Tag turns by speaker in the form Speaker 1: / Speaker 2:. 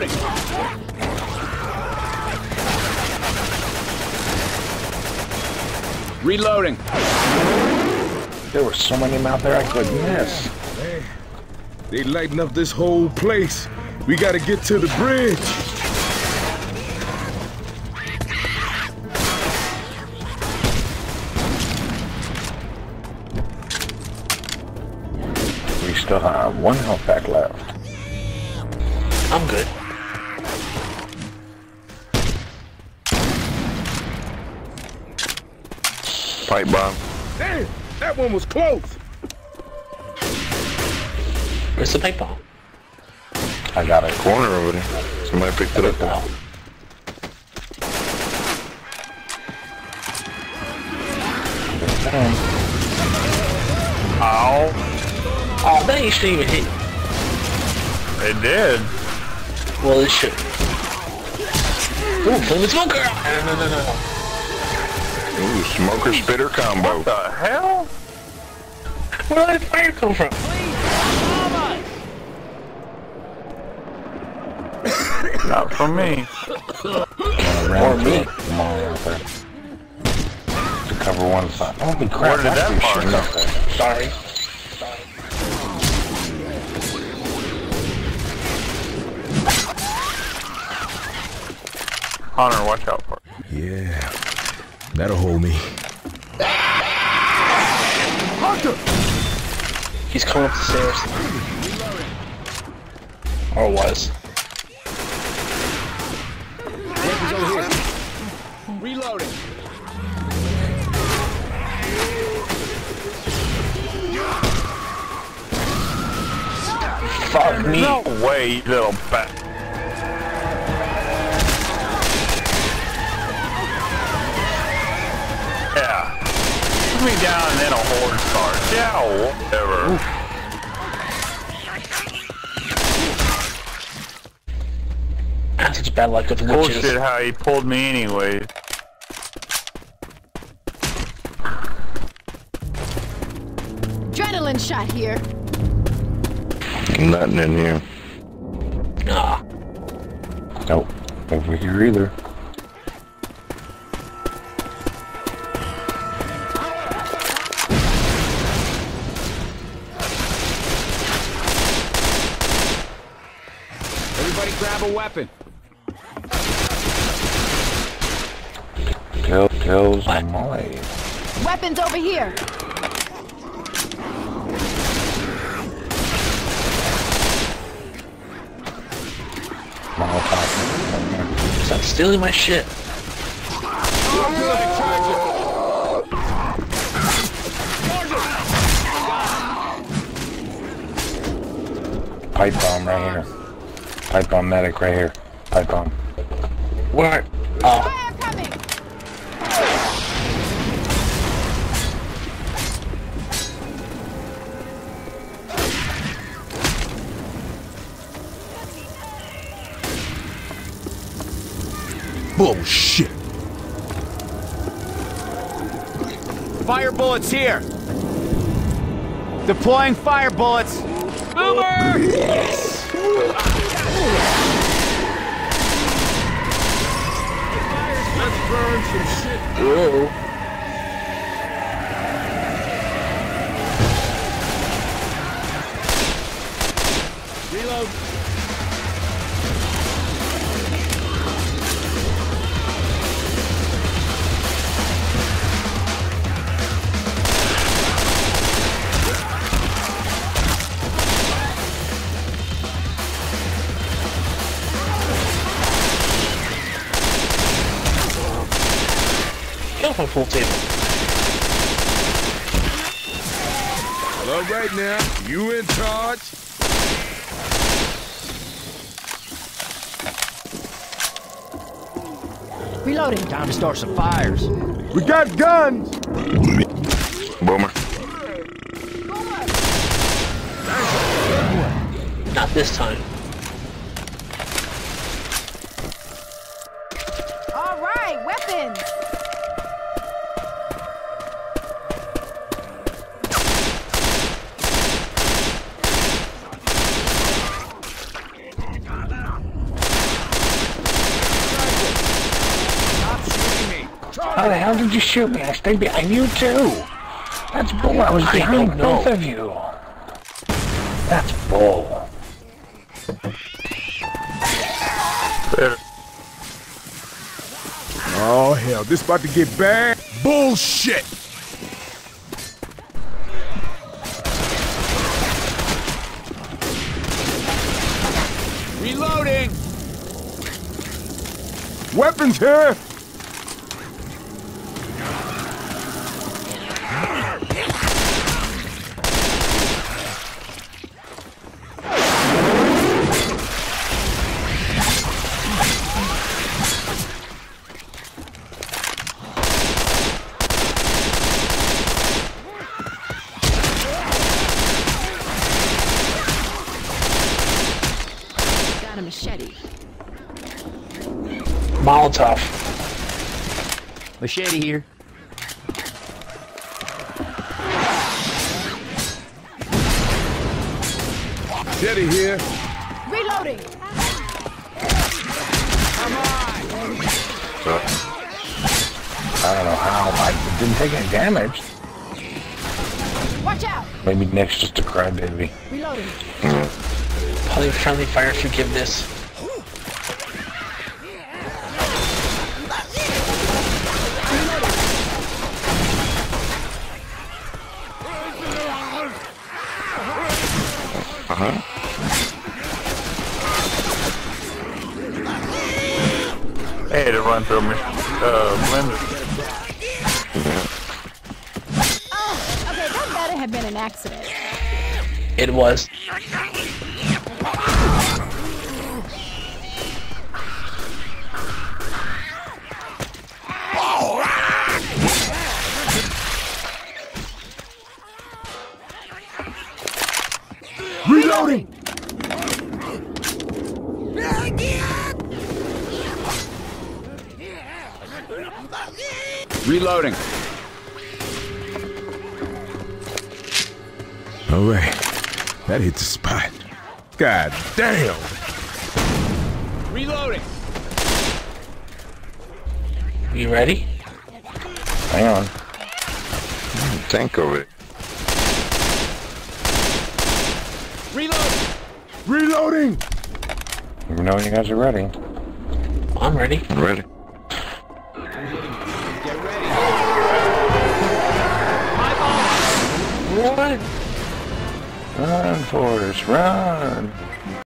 Speaker 1: Reloading. Reloading.
Speaker 2: There were so many of them out there I couldn't miss.
Speaker 3: They lighting up this whole place. We gotta get to the bridge.
Speaker 2: We still have one health pack left.
Speaker 4: I'm good.
Speaker 5: Pipe bomb.
Speaker 3: Damn, that one was close.
Speaker 4: Where's the pipe bomb?
Speaker 2: I got a
Speaker 5: Corner over there. Somebody picked it up.
Speaker 4: Oh.
Speaker 5: Ow.
Speaker 4: Oh, that ain't shouldn't even hit.
Speaker 5: It did.
Speaker 4: Well, it should. Ooh, flame and smoker! No, no, no, no.
Speaker 5: Ooh, smoker spitter combo.
Speaker 6: What the hell?
Speaker 4: Where did that fire come from?
Speaker 6: Not from me.
Speaker 2: Or me. Come on out there. To cover one side. Holy crap.
Speaker 6: Where did that
Speaker 2: that's
Speaker 6: part
Speaker 2: shooting
Speaker 6: come
Speaker 2: up there.
Speaker 4: Sorry.
Speaker 6: Hunter, watch out for it.
Speaker 3: Yeah, that'll hold me. Hunter!
Speaker 4: He's coming up the stairs. Or was.
Speaker 1: Weapons. Reloading.
Speaker 4: Fuck me.
Speaker 6: No way, you little bat. Put me down and then a horde starts. Yeah, whatever.
Speaker 4: I had such bad luck with the
Speaker 6: Bullshit
Speaker 4: glitches.
Speaker 6: how he pulled me anyway.
Speaker 7: Adrenaline shot here.
Speaker 5: Nothing in here.
Speaker 4: Ah,
Speaker 2: Nope. Over here either.
Speaker 1: Everybody grab a weapon.
Speaker 2: Kill, kills Molly.
Speaker 7: Weapons over here.
Speaker 2: Molotov.
Speaker 4: stop stealing my shit.
Speaker 2: Pipe bomb right here. Pipe bomb medic right here. Pipe bomb.
Speaker 4: What? Oh,
Speaker 7: Fire coming.
Speaker 3: Bullshit.
Speaker 1: Fire bullets here. Deploying fire bullets. Boomer!
Speaker 3: Burn some shit.
Speaker 4: whoa.
Speaker 1: Reload.
Speaker 4: Get off my pool table.
Speaker 3: All right now, you in charge.
Speaker 7: Reloading.
Speaker 1: Time to start some fires.
Speaker 3: We got guns.
Speaker 5: Boomer.
Speaker 4: Not this time.
Speaker 2: How the hell did you shoot me? I stayed behind you too. That's bull. I was behind
Speaker 4: don't
Speaker 2: both of you. That's bull.
Speaker 6: Spitter.
Speaker 3: Oh hell, this about to get bad. Bullshit.
Speaker 1: Reloading!
Speaker 3: Weapons here.
Speaker 7: A machete.
Speaker 4: Molotov.
Speaker 1: Machete here.
Speaker 3: Jetty here.
Speaker 7: Reloading.
Speaker 2: I don't know how. I didn't take any damage.
Speaker 7: Watch out.
Speaker 2: Maybe Nick's just a crybaby.
Speaker 7: Reloading. Hmm.
Speaker 4: Probably friendly fire forgiveness.
Speaker 6: They had to run through me. Uh, blender.
Speaker 7: Okay, that better have been an accident.
Speaker 4: It was.
Speaker 3: Reloading.
Speaker 1: Reloading.
Speaker 3: All right. That hit the spot. God damn.
Speaker 1: Reloading.
Speaker 4: You ready?
Speaker 2: Hang on.
Speaker 5: Think of it.
Speaker 1: Reloading.
Speaker 3: Reloading.
Speaker 2: You know when you guys are ready.
Speaker 4: I'm ready.
Speaker 5: I'm ready.
Speaker 1: Get ready.
Speaker 4: Run!
Speaker 2: Run, Forrest, run.